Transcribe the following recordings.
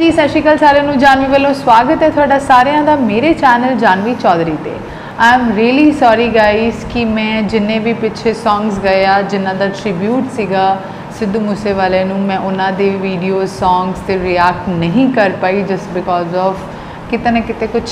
ਜੀ, ਸਤਿ ਸ਼੍ਰੀ ਅਕਾਲ ਸਾਰਿਆਂ ਨੂੰ। ਜਾਨਵੀ ਵੱਲੋਂ ਸਵਾਗਤ ਹੈ ਤੁਹਾਡਾ ਸਾਰਿਆਂ ਦਾ ਮੇਰੇ ਚੈਨਲ ਜਾਨਵੀ ਚੌਧਰੀ ਤੇ। I am really sorry guys ਕਿ ਮੈਂ ਜਿੰਨੇ ਵੀ ਪਿੱਛੇ ਸੌਂਗਸ ਗਏ ਆ, ਜਿਨ੍ਹਾਂ ਦਾ ਟ੍ਰਿਬਿਊਟ ਸੀਗਾ ਸਿੱਧੂ ਮੂਸੇਵਾਲੇ ਨੂੰ, ਮੈਂ ਉਹਨਾਂ ਦੇ ਵੀਡੀਓ ਸੌਂਗਸ ਤੇ ਰਿਐਕਟ ਨਹੀਂ ਕਰ ਪਾਈ ਜਸਟ ਬਿਕੋਜ਼ ਆਫ ਕਿਤੇ ਨਾ ਕਿਤੇ ਕੁਝ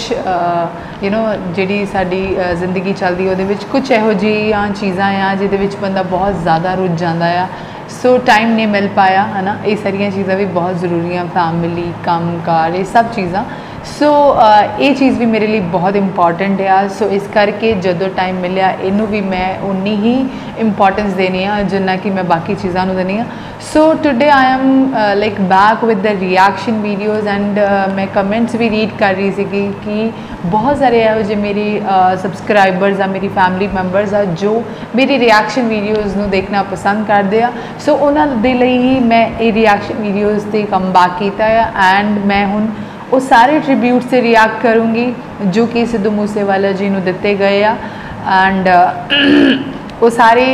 ਯੂ نو ਜਿਹੜੀ ਸਾਡੀ ਜ਼ਿੰਦਗੀ ਚੱਲਦੀ ਉਹਦੇ ਵਿੱਚ ਕੁਝ ਇਹੋ ਜਿਹੀਆਂ ਚੀਜ਼ਾਂ ਆ, ਜਿਹਦੇ ਵਿੱਚ ਬੰਦਾ ਬਹੁਤ ਜ਼ਿਆਦਾ ਰੁੱਝ ਜਾਂਦਾ ਆ। ਸੋ ਟਾਈਮ ਨਹੀਂ ਮਿਲ ਪਾਇਆ ਹਨਾ ਇਹ ਸਾਰੀਆਂ ਚੀਜ਼ਾਂ ਵੀ ਬਹੁਤ ਜ਼ਰੂਰੀਆਂ ਫੈਮਿਲੀ ਕੰਮ ਕਾਰ ਇਹ ਸਭ ਚੀਜ਼ਾਂ ਸੋ uh, ਇਹ ਚੀਜ਼ ਵੀ ਮੇਰੇ ਲਈ ਬਹੁਤ ਇੰਪੋਰਟੈਂਟ ਆ। ਸੋ ਇਸ ਕਰਕੇ ਜਦੋਂ ਟਾਈਮ ਮਿਲਿਆ, ਇਹਨੂੰ ਵੀ ਮੈਂ ਉਨੀ ਹੀ ਇੰਪੋਰਟੈਂਸ ਦੇਣੀ ਆ, ਜਿੰਨਾ ਕਿ ਮੈਂ ਬਾਕੀ ਚੀਜ਼ਾਂ ਨੂੰ ਦੇਣੀ ਆ। So today I am like back with the reaction videos and ਮੈਂ ਕਮੈਂਟਸ ਵੀ ਰੀਡ ਕਰ ਰਹੀ ਸੀਗੀ ਕਿ ਬਹੁਤ ਸਾਰੇ ਇਹੋ ਜਿਹੇ ਮੇਰੀ uh, ਸਬਸਕ੍ਰਾਈਬਰਸ ਆ, ਮੇਰੀ ਫੈਮਿਲੀ ਮੈਂਬਰਸ ਆ, ਜੋ ਮੇਰੀ ਰਿਐਕਸ਼ਨ ਵੀਡੀਓਜ਼ ਨੂੰ ਦੇਖਣਾ ਪਸੰਦ ਕਰਦੇ ਆ। ਸੋ ਉਹਨਾਂ ਦੇ ਲਈ ਹੀ ਮੈਂ ਇਹ ਰਿਐਕਸ਼ਨ ਵੀਡੀਓਜ਼ ਤੇ ਕੰਮਬੈਕ ਕੀਤਾ ਆ। ਐਂਡ ਮੈਂ ਹੁਣ ਉਹ ਸਾਰੇ ਟ੍ਰਿਬਿਊਟ ਤੇ ਰਿਐਕਟ ਕਰੂੰਗੀ, ਜੋ ਕਿ ਸਿੱਧੂ ਮੂਸੇਵਾਲਾ ਜੀ ਨੂੰ ਦਿੱਤੇ ਗਏ ਆ। ਐਂਡ ਉਹ ਸਾਰੇ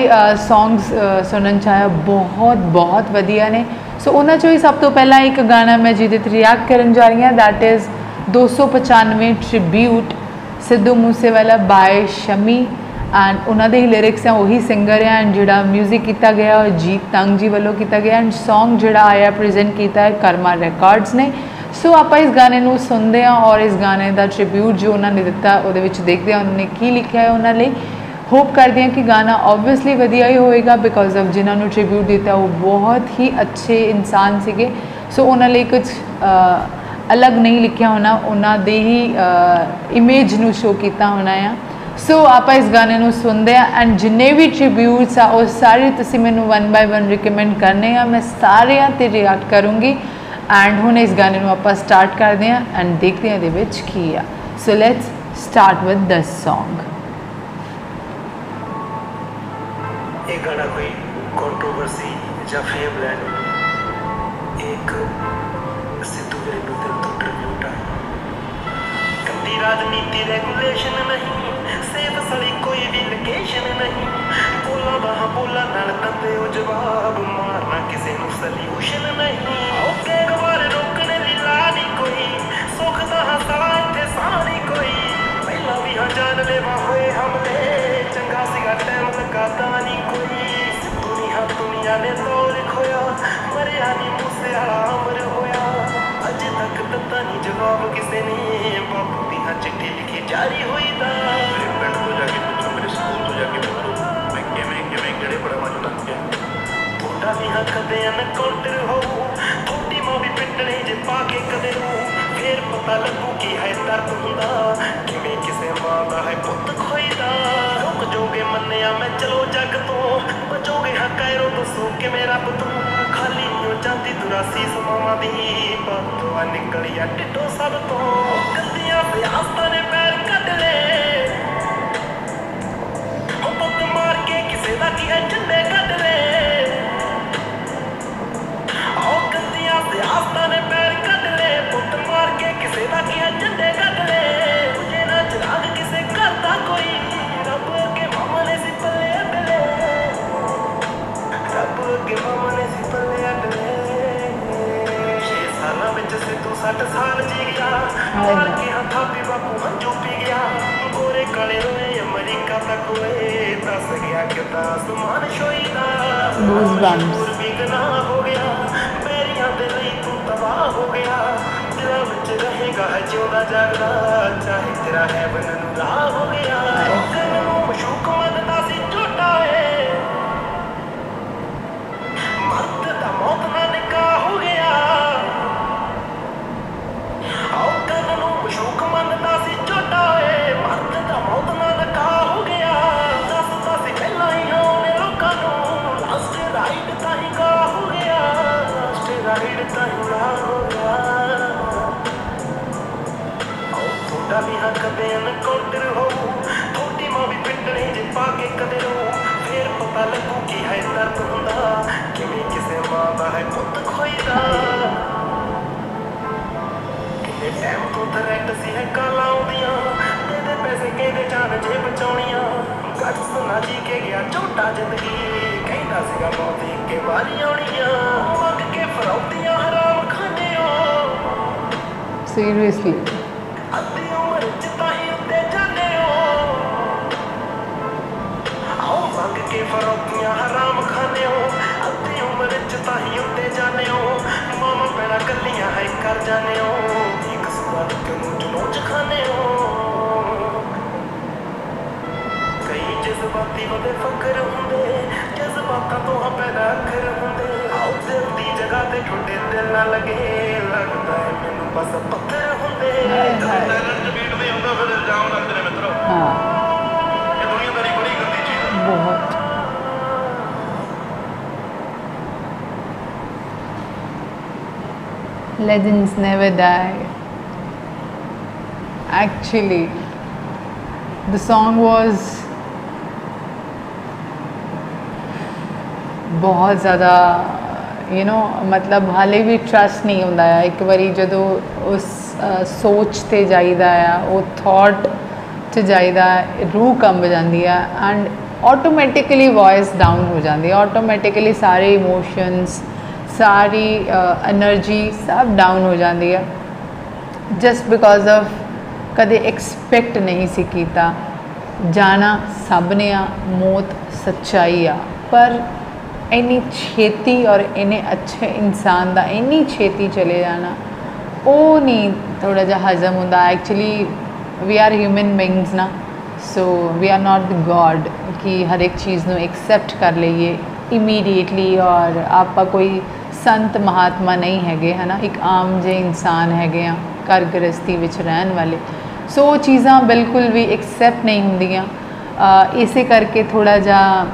ਸੌਂਗਸ ਸੁਣਨ ਚਾਹਿਆ ਬਹੁਤ ਬਹੁਤ ਵਧੀਆ ਨੇ। ਸੋ ਉਹਨਾਂ ਚੋਂ ਹੀ ਸਭ ਤੋਂ ਪਹਿਲਾਂ ਇੱਕ ਗਾਣਾ ਮੈਂ ਜਿਹਦੇ ਤੇ ਰਿਐਕਟ ਕਰਨ ਜਾ ਰਹੀ ਹਾਂ that is 295 tribute Sidhu Moosewala by Shami and ਉਹਨਾਂ ਦੇ ਹੀ ਲਿਰਿਕਸ ਆ, ਉਹੀ ਸਿੰਗਰ ਆ ਐਂਡ ਜਿਹੜਾ 뮤직 ਕੀਤਾ ਗਿਆ, ਉਹ ਜੀਤ ਤੰਗ ਜੀ ਵੱਲੋਂ ਕੀਤਾ ਗਿਆ। ਐਂਡ Song ਜਿਹੜਾ ਆਇਆ ਪ੍ਰੈਜ਼ੈਂਟ ਕੀਤਾ ਹੈ ਕਰਮਾ ਰਿਕਾਰਡਸ ਨੇ। ਸੋ ਆਪਾਂ ਇਸ ਗਾਣੇ ਨੂੰ ਸੁਣਦੇ ਹਾਂ ਔਰ ਇਸ ਗਾਣੇ ਦਾ ਟ੍ਰਿਬਿਊਟ ਜੋ ਉਹਨਾਂ ਨੇ ਦਿੱਤਾ, ਉਹਦੇ ਵਿੱਚ ਦੇਖਦੇ ਹਾਂ ਉਹਨਾਂ ਨੇ ਕੀ ਲਿਖਿਆ ਹੈ ਉਹਨਾਂ ਲਈ। ਹੋਪ ਕਰਦੇ ਹਾਂ ਕਿ ਗਾਣਾ ਆਬਵੀਅਸਲੀ ਵਧੀਆ ਹੀ ਹੋਏਗਾ ਬਿਕੋਜ਼ ਆਫ ਜਿਨ੍ਹਾਂ ਨੂੰ ਟ੍ਰਿਬਿਊਟ ਦਿੱਤਾ, ਉਹ ਬਹੁਤ ਹੀ ਅੱਛੇ ਇਨਸਾਨ ਸੀਗੇ। ਸੋ ਉਹਨਾਂ ਲਈ ਕੁਝ ਅਲੱਗ ਨਹੀਂ ਲਿਖਿਆ ਹੋਣਾ, ਉਹਨਾਂ ਦੇ ਹੀ ਇਮੇਜ ਨੂੰ ਸ਼ੋ ਕੀਤਾ ਹੋਣਾ ਆ। ਸੋ ਆਪਾਂ ਇਸ ਗਾਣੇ ਨੂੰ ਸੁਣਦੇ ਆ ਐਂਡ ਜਿੰਨੇ ਵੀ ਟ੍ਰਿਬਿਊਟਸ ਆ, ਉਹ ਸਾਰੇ ਤੁਸੀਂ ਮੈਨੂੰ ਵਨ ਬਾਈ ਵਨ ਰეკਮੈਂਡ ਕਰਨੇ ਆ। ਮੈਂ ਸਾਰਿਆਂ ਤੇ ਰਿਐਕਟ ਕਰੂੰਗੀ। ਐਂਡ ਹੁਣ ਇਸ ਗਾਣੇ ਨੂੰ ਆਪਾਂ ਸਟਾਰਟ ਕਰਦੇ ਆ ਐਂਡ ਦੇਖਦੇ ਆ ਇਹਦੇ ਵਿੱਚ ਕੀ ਆ so let's start with this Song. ਇਹ ਗਾਣਾ ਕੋਈ ਕੰਟਰੋਵਰਸੀ ਜਾਂ ਫੇਮ ਲੈਣ ਇੱਕ ਸਿੱਧੂ ਵੀਰੇ ਨੂੰ ਦਿਲ ਤੋਂ ਟ੍ਰਿਬਿਊਟ ਆ ਗੰਦੀ ਰਾਜਨੀਤੀ ਰੈਗੂਲੇਸ਼ਨ ਨਹੀਂ ਸੇਵ ਸਲੀ ਕੋਈ ਵੀ ਲੋਕੇਸ਼ਨ ਨਹੀਂ ਬੋਲਾਂ ਦਾ ਬੋਲਾਂ ਨਾਲ ਤੰਦੇ ਉਹ ਜਵਾਬ ਮਾਰਨਾ ਕਿਸੇ ਨੂੰ ਸੋਲੂਸ਼ਨ ਨਹੀਂ ਜਾਰੀ ਹੋਈ ਤਾਂ। ਮੇਰੇ ਪਿੰਡ ਤੋਂ ਜਾ ਕੇ ਪੁੱਛੋ ਮੇਰੇ ਸਕੂਲ ਤੋਂ ਜਾ ਕੇ ਪੁੱਛੋ ਮੈਂ ਕਿਵੇਂ ਕਿਵੇਂ ਕਿਹੜੇ ਪੜਾਵਾਂ ਚ ਲੱਗ ਗਿਆ? ਤੁਹਾਡਾ ਵੀ ਹਾਂ ਕਦੇ ਅਨਕਾਊਂਟਰ ਹੋਊ। ਤੁਹਾਡੀ ਮਾਂ ਵੀ ਪਿੱਟਣੇ ਜੇ ਪਾ ਕੇ ਕਦੇ ਨੂੰ ਫੇਰ ਪਤਾ ਲੱਗੂ ਕੀ ਹੈ ਦਰਦ ਹੁੰਦਾ। ਕਿਵੇਂ ਕਿਸੇ ਮਾਂ ਦਾ ਹੈ ਪੁੱਤ ਖੋਈਦਾ। ਰੁਕ ਜੋਗੇ ਮੰਨਿਆ ਮੈਂ ਚਲੋ ਜੱਗ ਤੋਂ। ਬਚੋਗੇ ਹਾਂ ਕੈਰੋ ਦੱਸੋ ਕਿਵੇਂ ਰੱਬ ਤੋਂ। ਖਾਲੀ ਨਹੀਂ ਜਾਂਦੀ ਦੁਰਾਸੀ ਸਮਾਵਾਂ ਦੀ। ਬਾਤੋਂ ਨਿਕਲਿਆ ਟਿੱਟੋ ਸਭ ਤੋਂ। ਸਿਆਸਤਾਂ ਨੇ ਕਿਸੇ ਦਾ ਕੀ ਹੈ ਝੰਡੇ ਕੱਢ ਲਏ ਆਓ ਗੰਦੀਆਂ ਸਿਆਸਤਾਂ ਨੇ ਪੈਰ ਕੱਢ ਲਏ ਪੁੱਤ ਮਾਰ ਕੇ ਕਿਸੇ ਦਾ ਕੀ ਹੈ ਝੰਡੇ ਕੱਢ ਲਏ ਤੁਝੇ ਨਾ ਚਿਰਾਗ ਕਿਸੇ ਘਰ ਦਾ ਕੋਈ ਰੱਬ ਅੱਗੇ ਮਾਮਾ ਨੇ ਸੀ ਪੱਲੇ ਅਡਲੇ ਰੱਬ ਅੱਗੇ ਮਾਮਾ ਨੇ ਸੀ ਪੱਲੇ ਅਡਲੇ ਛੇ ਸਾਲਾਂ ਵਿੱਚ ਸੇ ਤੂੰ 60 ਸਾਲ ਜੀ ਗਿਆ ਮਾਰ ਕੇ ਹੱਥਾਂ ਵੀ ਬਾਪੂ ਹੰਝੂ ਪੀ ਗਿਆ ਗੋਰੇ ਕਾਲੇ ਹੋਏ ਅਮਰੀਕਾ ਤੱਕ ਹੋਏ ਦੱਸ ਗਿਆ ਕਿਤਾ ਅਸਮਾਨ ਛੋਈਦਾ Goosebumps. ਹੋ ਗਿਆ ਮੇਰੀਆਂ ਦੇ ਲਈ ਤੂੰ ਤਬਾਹ ਹੋ ਗਿਆ ਦਿਲਾਂ ਵਿੱਚ ਰਹੇਗਾ ਹੈ ਜਿਉਂਦਾ ਜਾਗਦਾ ਚਾਹੇ ਤੇਰਾ ਹੈ ਬਨ ਨੂੰ ਰਾਹ ਹੋ ਗਿਆ ਤੈਨੂੰ ਮਸ਼ੂਕ ਆਓ ਤੁਹਾਡਾ ਵੀ ਹੱਕ ਦੇ ਅਨਕਾਊਂਟਰ ਹੋਊ ਤੁਹਾਡੀ ਮਾਂ ਵੀ ਪਿੱਟਣੀ ਜੇ ਪਾ ਕੇ ਕਦੇ ਰੋ ਫੇਰ ਪਤਾ ਲੱਗੂ ਕੀ ਹੈ ਦਰਦ ਹੁੰਦਾ ਕਿਵੇਂ ਕਿਸੇ ਮਾਂ ਦਾ ਹੈ ਪੁੱਤ ਖੋਈਦਾ ਕਿੰਨੇ ਟਾਈਮ ਤੋਂ ਥਰੈਟ ਸੀ ਹੈ ਕਾਲਾਂ ਆਉਂਦੀਆਂ ਦੇ ਦੇ ਪੈਸੇ ਕਹਿੰਦੇ ਜਾਨ ਜੇ ਬਚਾਉਣੀਆਂ ਗੱਟ ਸੁਣਾ ਜੀ ਕੇ ਗਿਆ ਝੋਟਾ ਜ਼ਿੰਦਗੀ ਕਹਿੰਦਾ ਸੀਗਾ ਮੌਤ ਇੱਕੇ ਵਾਰੀ ਆਉਣੀਆਂ ਮੰਗ ਕੇ ਫਰੌਤੀਆਂ ਹਰਾਮ ਖਾਂਦੇ ਹੋ ਸੀਰੀਅਸਲੀ ਕਰ ਜਾਂਦੇ ਹੋ ਇੱਕ ਸਵਾਦ ਕਿਉਂ ਜਨੋ ਚ ਖਾਣੇ ਹੋ ਕਈ ਜਜ਼ਬਾਤੀ ਬੰਦੇ ਫਕਰ ਹੁੰਦੇ ਜਜ਼ਬਾਤਾਂ ਤੋਂ ਹਾਂ ਪੈਦਾ ਕਰ ਹੁੰਦੇ ਆਓ ਦਿਲ ਦੀ ਜਗ੍ਹਾ ਤੇ ਠੁੱਡੇ ਦਿਲ ਨਾ ਲੱਗੇ ਲੱਗਦਾ ਹੈ ਮੈਨੂੰ ਬਸ ਪੱਥਰ ਹੁੰਦੇ ਹਾਏ ਹਾਏ। ਟੈਲੈਂਟ ਬੀਟ ਨਹੀਂ ਹੁੰਦਾ ਫਿਰ ਇਲਜ਼ਾਮ ਲੱਗਦੇ legends never die. Actually, the song was ਬਹੁਤ ਜ਼ਿਆਦਾ ਯੂ نو ਮਤਲਬ ਹਾਲੇ ਵੀ ਟਰਸਟ ਨਹੀਂ ਹੁੰਦਾ ਆ ਇੱਕ ਵਾਰੀ ਜਦੋਂ ਉਸ ਸੋਚ ਤੇ ਜਾਈਦਾ ਆ ਉਹ ਥਾਟ ਚ ਜਾਈਦਾ ਰੂਹ ਕੰਬ ਜਾਂਦੀ ਆ ਐਂਡ ਆਟੋਮੈਟਿਕਲੀ ਵੌਇਸ ਡਾਊਨ ਹੋ ਜਾਂਦੀ ਹੈ ਆਟੋਮੈਟਿਕਲੀ ਸਾਰੇ ਇਮੋਸ਼ਨਸ ਸਾਰੀ એનર્ਜੀ ਸਭ ਡਾਊਨ ਹੋ ਜਾਂਦੀ ਆ। ਜਸਟ ਬਿਕੋਜ਼ ਆਫ ਕਦੇ ਐਕਸਪੈਕਟ ਨਹੀਂ ਸੀ ਕੀਤਾ। ਜਾਣਾ ਸਭ ਨੇ ਆ, ਮੌਤ ਸੱਚਾਈ ਆ। ਪਰ ਇੰਨੀ ਛੇਤੀ ਔਰ ਇੰਨੇ ਅੱਛੇ ਇਨਸਾਨ ਦਾ ਇੰਨੀ ਛੇਤੀ ਚਲੇ ਜਾਣਾ, ਉਹ ਨਹੀਂ ਥੋੜਾ ਜਿਹਾ ਹਜ਼ਮ ਹੁੰਦਾ। Actually we are human beings ਨਾ। So we are not the God ਕਿ ਹਰ ਇੱਕ ਚੀਜ਼ ਨੂੰ ਐਕਸੈਪਟ ਕਰ ਲਈਏ ਇਮੀਡੀਏਟਲੀ ਔਰ ਆਪਾਂ ਕੋਈ ਸੰਤ ਮਹਾਤਮਾ ਨਹੀਂ ਹੈਗੇ ਹਨਾ? ਇੱਕ ਆਮ ਜਿਹੇ ਇਨਸਾਨ ਹੈਗੇ ਆ ਘਰ ਗ੍ਰਸਤੀ ਵਿੱਚ ਰਹਿਣ ਵਾਲੇ। ਸੋ ਉਹ ਚੀਜ਼ਾਂ ਬਿਲਕੁਲ ਵੀ ਐਕਸੈਪਟ ਨਹੀਂ ਹੁੰਦੀਆਂ। ਅ, ਇਸੇ ਕਰਕੇ ਥੋੜਾ ਜਿਹਾ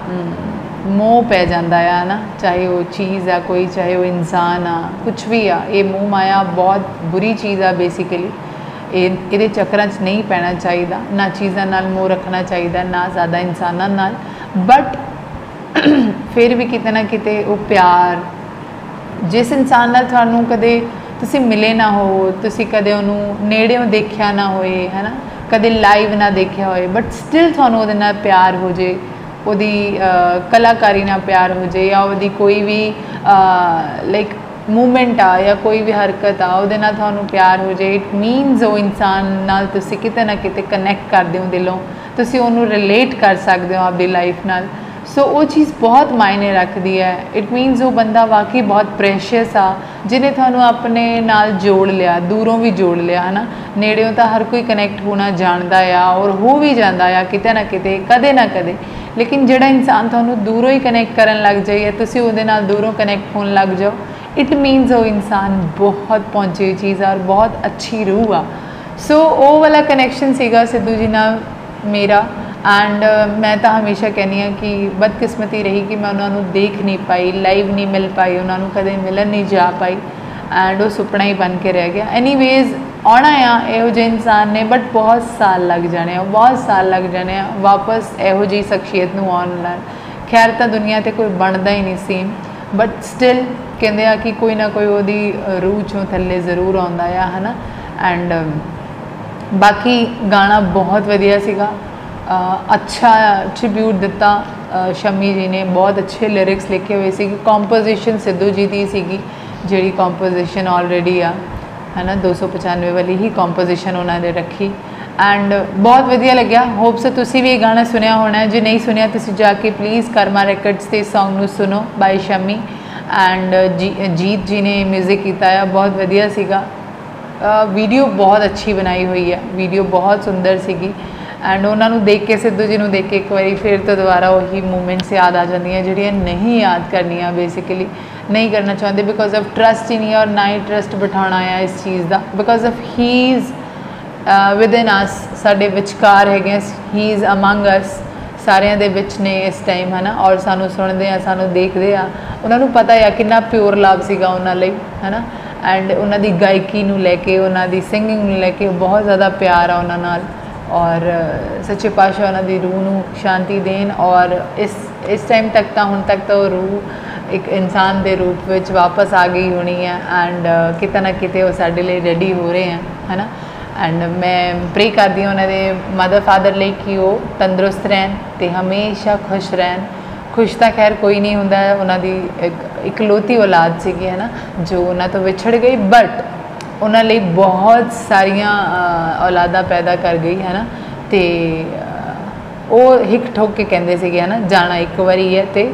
ਮੋਹ ਪੈ ਜਾਂਦਾ ਆ ਨਾ ਚਾਹੇ ਉਹ ਚੀਜ਼ ਆ ਕੋਈ ਚਾਹੇ ਉਹ ਇਨਸਾਨ ਆ ਕੁਝ ਵੀ ਆ ਇਹ ਮੋਹ ਮਾਇਆ ਬਹੁਤ ਬੁਰੀ ਚੀਜ਼ ਆ ਬੇਸਿਕਲੀ ਇਹ ਇਹਦੇ ਚੱਕਰਾਂ 'ਚ ਨਹੀਂ ਪੈਣਾ ਚਾਹੀਦਾ। ਨਾ ਚੀਜ਼ਾਂ ਨਾਲ ਮੋਹ ਰੱਖਣਾ ਚਾਹੀਦਾ ਨਾ ਜ਼ਿਆਦਾ ਇਨਸਾਨਾਂ ਨਾਲ। ਬਟ ਫਿਰ ਵੀ ਕਿਤੇ ਨਾ ਕਿਤੇ ਉਹ ਪਿਆਰ ਜਿਸ ਇਨਸਾਨ ਨਾਲ ਤੁਹਾਨੂੰ ਕਦੇ ਤੁਸੀਂ ਮਿਲੇ ਨਾ ਹੋ, ਤੁਸੀਂ ਕਦੇ ਉਹਨੂੰ ਨੇੜਿਓਂ ਦੇਖਿਆ ਨਾ ਹੋਏ, ਹੈਨਾ? ਕਦੇ ਲਾਈਵ ਨਾ ਦੇਖਿਆ ਹੋਏ ਬਟ ਸਟਿਲ ਤੁਹਾਨੂੰ ਉਹਦੇ ਨਾਲ ਪਿਆਰ ਹੋ ਜੇ, ਉਹਦੀ ਕਲਾਕਾਰੀ ਨਾਲ ਪਿਆਰ ਹੋ ਜੇ ਜਾਂ ਉਹਦੀ ਕੋਈ ਵੀ ਲਾਈਕ ਮੂਵਮੈਂਟ ਆ ਜਾਂ ਕੋਈ ਵੀ ਹਰਕਤ ਆ, ਉਹਦੇ ਨਾਲ ਤੁਹਾਨੂੰ ਪਿਆਰ ਹੋ ਜੇ ਇਟ ਮੀਨਸ ਉਹ ਇਨਸਾਨ ਨਾਲ ਤੁਸੀਂ ਕਿਤੇ ਨਾ ਕਿਤੇ ਕਨੈਕਟ ਕਰਦੇ ਹੋ ਦਿਲੋਂ, ਤੁਸੀਂ ਉਹਨੂੰ ਰਿਲੇਟ ਕਰ ਸਕਦੇ ਹੋ ਆਪਣੀ ਲਾਈਫ ਨਾਲ। ਸੋ ਉਹ ਚੀਜ਼ ਬਹੁਤ ਮਾਇਨੇ ਰੱਖਦੀ ਹੈ ਇਟ ਮੀਨਸ ਉਹ ਬੰਦਾ ਵਾਕਈ ਬਹੁਤ ਪ੍ਰੈਸ਼ੀਅਸ ਆ ਜਿਹਨੇ ਤੁਹਾਨੂੰ ਆਪਣੇ ਨਾਲ ਜੋੜ ਲਿਆ ਦੂਰੋਂ ਵੀ ਜੋੜ ਲਿਆ ਹਨਾ ਨੇੜਿਓਂ ਤਾਂ ਹਰ ਕੋਈ ਕਨੈਕਟ ਹੋਣਾ ਜਾਣਦਾ ਆ ਔਰ ਹੋ ਵੀ ਜਾਂਦਾ ਆ ਕਿਤੇ ਨਾ ਕਿਤੇ ਕਦੇ ਨਾ ਕਦੇ ਲੇਕਿਨ ਜਿਹੜਾ ਇਨਸਾਨ ਤੁਹਾਨੂੰ ਦੂਰੋਂ ਹੀ ਕਨੈਕਟ ਕਰਨ ਲੱਗ ਜਾਏ ਜਾਂ ਤੁਸੀਂ ਉਹਦੇ ਨਾਲ ਦੂਰੋਂ ਕਨੈਕਟ ਹੋਣ ਲੱਗ ਜਾਓ ਇਟ ਮੀਨਸ ਉਹ ਇਨਸਾਨ ਬਹੁਤ ਪਹੁੰਚੀ ਚੀਜ਼ ਆ ਔਰ ਬਹੁਤ ਅੱਛੀ ਰੂਹ ਆ ਸੋ ਉਹ ਵਾਲਾ ਕਨੈਕਸ਼ਨ ਸੀਗਾ ਸਿੱਧੂ ਜੀ ਨਾਲ ਮੇਰਾ ਐਂਡ uh, ਮੈਂ ਤਾਂ ਹਮੇਸ਼ਾ ਕਹਿੰਦੀ ਹਾਂ ਕਿ ਬਦਕਿਸਮਤੀ ਰਹੀ ਕਿ ਮੈਂ ਉਹਨਾਂ ਨੂੰ ਦੇਖ ਨਹੀਂ ਪਾਈ ਲਾਈਵ ਨਹੀਂ ਮਿਲ ਪਾਈ, ਉਹਨਾਂ ਨੂੰ ਕਦੇ ਮਿਲਣ ਨਹੀਂ ਜਾ ਪਾਈ। ਐਂਡ ਉਹ ਸੁਪਨਾ ਹੀ ਬਣ ਕੇ ਰਹਿ ਗਿਆ। ਐਨੀਵੇਜ਼ ਆਉਣਾ ਆ ਇਹੋ ਜਿਹੇ ਇਨਸਾਨ ਨੇ ਬਟ ਬਹੁਤ ਸਾਲ ਲੱਗ ਜਾਣੇ ਆ, ਬਹੁਤ ਸਾਲ ਲੱਗ ਜਾਣੇ ਆ ਵਾਪਸ ਇਹੋ ਜਿਹੀ ਸ਼ਖਸੀਅਤ ਨੂੰ ਆਉਣ ਨਾਲ। ਖੈਰ, ਤਾਂ ਦੁਨੀਆ ਤੇ ਕੋਈ ਬਣਦਾ ਹੀ ਨਹੀਂ ਸੀ। ਬਟ ਸਟਿਲ ਕਹਿੰਦੇ ਆ ਕਿ ਕੋਈ ਨਾ ਕੋਈ ਉਹਦੀ ਰੂਹ ਚੋਂ ਥੱਲੇ ਜ਼ਰੂਰ ਆਉਂਦਾ ਆ, ਹਨਾ? ਐਂਡ ਬਾਕੀ ਗਾਣਾ ਬਹੁਤ ਵਧੀਆ ਸੀਗਾ। ਅੱਛਾ ਟ੍ਰਿਬਿਊਟ ਦਿੱਤਾ ਸ਼ਮੀ ਜੀ ਨੇ। ਬਹੁਤ ਅੱਛੇ ਲਿਰਿਕਸ ਲਿਖੇ ਹੋਏ ਸੀ ਕੰਪੋਜੀਸ਼ਨ ਸਿੱਧੂ ਜੀ ਦੀ ਸੀਗੀ, ਜਿਹੜੀ ਕੰਪੋਜੀਸ਼ਨ ਆਲਰੇਡੀ ਆ। ਹਨਾ 295 ਵਾਲੀ ਹੀ ਕੰਪੋਜੀਸ਼ਨ ਉਹਨਾਂ ਨੇ ਰੱਖੀ। ਐਂਡ ਬਹੁਤ ਵਧੀਆ ਲੱਗਿਆ। ਹੋਪਸ ਤੁਸੀਂ ਵੀ ਇਹ ਗਾਣਾ ਸੁਣਿਆ ਹੋਣਾ। ਜੇ ਨਹੀਂ ਸੁਣਿਆ, ਤੁਸੀਂ ਜਾ ਕੇ ਪਲੀਜ਼ ਕਰਮਾ ਰੈਕਰਡਸ ਤੇ Song ਨੂੰ ਸੁਣੋ ਬਾਈ ਸ਼ਮੀ। ਐਂਡ ਜੀਤ ਜੀ ਨੇ 뮤직 ਕੀਤਾ ਆ। ਬਹੁਤ ਵਧੀਆ ਸੀਗਾ। ਵੀਡੀਓ ਬਹੁਤ ਅੱਛੀ ਬਣਾਈ ਹੋਈ ਹੈ ਵੀਡੀਓ ਬਹੁਤ ਸੁੰਦਰ ਸੀਗੀ। ਐਂਡ ਉਹਨਾਂ ਨੂੰ ਦੇਖ ਕੇ, ਸਿੱਧੂ ਜੀ ਨੂੰ ਦੇਖ ਕੇ ਇੱਕ ਵਾਰੀ ਫਿਰ ਤੋਂ ਦੁਬਾਰਾ ਉਹੀ ਮੂਮੈਂਟਸ ਯਾਦ ਆ ਜਾਂਦੀਆਂ, ਜਿਹੜੀਆਂ ਨਹੀਂ ਯਾਦ ਕਰਨੀਆਂ ਬੇਸਿਕਲੀ ਨਹੀਂ ਕਰਨਾ ਚਾਹੁੰਦੇ ਬਿਕੋਜ਼ ਆਫ ਟਰਸਟ ਹੀ ਨਹੀਂ ਔਰ ਨਾ ਹੀ ਟਰਸਟ ਬਿਠਾਉਣਾ ਆ ਇਸ ਚੀਜ਼ ਦਾ। Because of he is within us ਸਾਡੇ ਵਿਚਕਾਰ ਹੈਗੇ ਹੀ ਇਜ਼ ਅਮੰਗ ਅਸ ਸਾਰਿਆਂ ਦੇ ਵਿੱਚ ਨੇ ਇਸ ਟਾਈਮ ਹਨਾ? ਔਰ ਸਾਨੂੰ ਸੁਣਦੇ ਆ, ਸਾਨੂੰ ਦੇਖਦੇ ਆ। ਉਹਨਾਂ ਨੂੰ ਪਤਾ ਆ ਕਿੰਨਾ ਪਿਓਰ ਲਵ ਸੀਗਾ ਉਹਨਾਂ ਲਈ, ਹਨਾ? ਐਂਡ ਉਹਨਾਂ ਦੀ ਗਾਇਕੀ ਨੂੰ ਲੈ ਕੇ, ਉਹਨਾਂ ਦੀ ਸਿੰਗਿੰਗ ਨੂੰ ਲੈ ਕੇ ਬਹੁਤ ਜ਼ਿਆਦਾ ਪਿਆਰ ਆ ਉਹਨਾਂ ਨਾਲ। ਔਰ ਸੱਚੇ ਪਾਤਸ਼ਾਹ ਉਹਨਾਂ ਦੀ ਰੂਹ ਨੂੰ ਸ਼ਾਂਤੀ ਦੇਣ ਔਰ ਇਸ ਇਸ ਟਾਈਮ ਤੱਕ ਤਾਂ ਹੁਣ ਤੱਕ ਤਾਂ ਉਹ ਰੂਹ ਇੱਕ ਇਨਸਾਨ ਦੇ ਰੂਪ ਵਿੱਚ ਵਾਪਸ ਆ ਗਈ ਹੋਣੀ ਹੈ ਐਂਡ ਕਿਤੇ ਨਾ ਕਿਤੇ ਉਹ ਸਾਡੇ ਲਈ ਰੈਡੀ ਹੋ ਰਹੇ ਹਨ ਹਨਾ? ਐਂਡ ਮੈਂ ਪ੍ਰੇ ਕਰਦੀ ਹਾਂ ਉਹਨਾਂ ਦੇ ਮਦਰ ਫਾਦਰ ਲਈ ਕਿ ਉਹ ਤੰਦਰੁਸਤ ਰਹਿਣ ਤੇ ਹਮੇਸ਼ਾ ਖੁਸ਼ ਰਹਿਣ। ਖੁਸ਼ ਤਾਂ ਖੈਰ ਕੋਈ ਨਹੀਂ ਹੁੰਦਾ, ਉਹਨਾਂ ਦੀ ਇੱਕ ਇਕਲੌਤੀ ਔਲਾਦ ਸੀਗੀ ਹੈ ਨਾ ਜੋ ਉਹਨਾਂ ਤੋਂ ਵਿਛੜ ਗਈ ਬਟ ਉਹਨਾਂ ਲਈ ਬਹੁਤ ਸਾਰੀਆਂ ਔਲਾਦਾਂ ਪੈਦਾ ਕਰ ਗਈ ਹੈ ਨਾ ਤੇ ਉਹ ਹਿੱਕ ਠੋਕ ਕੇ ਕਹਿੰਦੇ ਸੀਗੇ ਹੈ ਨਾ ਜਾਣਾ ਇੱਕ ਵਾਰੀ ਹੈ ਤੇ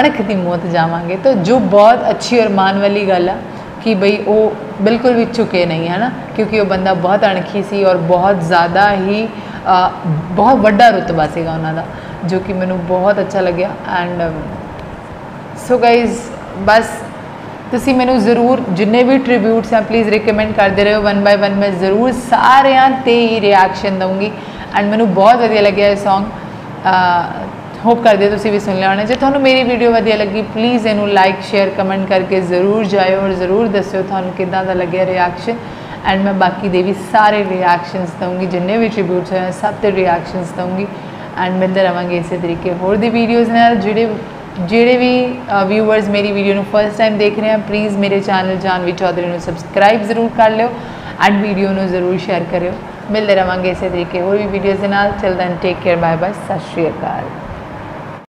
ਅਣਖ ਦੀ ਮੌਤ ਜਾਵਾਂਗੇ। ਤਾਂ ਜੋ ਬਹੁਤ ਅੱਛੀ ਔਰ ਮਾਣ ਵਾਲੀ ਗੱਲ ਆ ਕਿ ਬਈ ਉਹ ਬਿਲਕੁਲ ਵੀ ਝੁਕੇ ਨਹੀਂ ਹੈ ਨਾ ਕਿਉਂਕਿ ਉਹ ਬੰਦਾ ਬਹੁਤ ਅਣਖੀ ਸੀ ਔਰ ਬਹੁਤ ਜ਼ਿਆਦਾ ਹੀ ਬਹੁਤ ਵੱਡਾ ਰੁਤਬਾ ਸੀਗਾ ਉਹਨਾਂ ਦਾ, ਜੋ ਕਿ ਮੈਨੂੰ ਬਹੁਤ ਅੱਛਾ ਲੱਗਿਆ। ਐਂਡ ਸੋ ਗਾਇਜ਼ ਬਸ ਤੁਸੀਂ ਮੈਨੂੰ ਜ਼ਰੂਰ ਜਿੰਨੇ ਵੀ ਟ੍ਰਿਬਿਊਟਸ ਆ ਪਲੀਜ਼ ਰეკਮੈਂਡ ਕਰਦੇ ਰਹੋ। ਵਨ ਬਾਈ ਵਨ ਮੈਂ ਜ਼ਰੂਰ ਸਾਰਿਆਂ ਤੇ ਹੀ ਰਿਐਕਸ਼ਨ ਦਊਂਗੀ। ਐਂਡ ਮੈਨੂੰ ਬਹੁਤ ਵਧੀਆ ਲੱਗਿਆ ਇਹ Song ਹੋਪ ਕਰਦੇ ਹੋ ਤੁਸੀਂ ਵੀ ਸੁਣ ਲਿਆ ਹੋਣਾ। ਜੇ ਤੁਹਾਨੂੰ ਮੇਰੀ ਵੀਡੀਓ ਵਧੀਆ ਲੱਗੀ ਪਲੀਜ਼ ਇਹਨੂੰ ਲਾਈਕ ਸ਼ੇਅਰ ਕਮੈਂਟ ਕਰਕੇ ਜ਼ਰੂਰ ਜਾਇਓ ਔਰ ਜ਼ਰੂਰ ਦੱਸਿਓ ਤੁਹਾਨੂੰ ਕਿੱਦਾਂ ਦਾ ਲੱਗਿਆ ਰਿਐਕਸ਼ਨ ਐਂਡ ਮੈਂ ਬਾਕੀ ਦੇ ਵੀ ਸਾਰੇ ਰਿਐਕਸ਼ਨਸ ਦਊਂਗੀ, ਜਿੰਨੇ ਵੀ ਟ੍ਰਿਬਿਊਟਸ ਹੋਏ ਸਭ ਤੇ ਰਿਐਕਸ਼ਨਸ ਦਊਂਗੀ। ਐਂਡ ਮਿਲਦੇ ਰਵਾਂਗੇ ਇਸੇ ਤਰੀਕੇ ਹੋਰ ਦੀ ਵੀਡੀਓਜ਼ ਨਾਲ, ਜਿਹੜੇ ਜਿਹੜੇ ਵੀ ਵਿਊਅਰਸ ਮੇਰੀ ਵੀਡੀਓ ਨੂੰ ਫਰਸਟ ਟਾਈਮ ਦੇਖ ਰਹੇ ਆ ਪਲੀਜ਼ ਮੇਰੇ ਚੈਨਲ ਜਾਨਵੀ ਚੌਧਰੀ ਨੂੰ ਸਬਸਕ੍ਰਾਈਬ ਜ਼ਰੂਰ ਕਰ ਲਿਓ ਐਂਡ ਵੀਡੀਓ ਨੂੰ ਜ਼ਰੂਰ ਸ਼ੇਅਰ ਕਰਿਓ। ਮਿਲਦੇ ਰਵਾਂਗੇ ਇਸੇ ਤਰੀਕੇ ਹੋਰ ਵੀ ਵੀਡੀਓਜ਼ ਦੇ ਨਾਲ। ਚਲ then take care bye bye ਸਤਿ ਸ਼੍ਰੀ ਅਕਾਲ।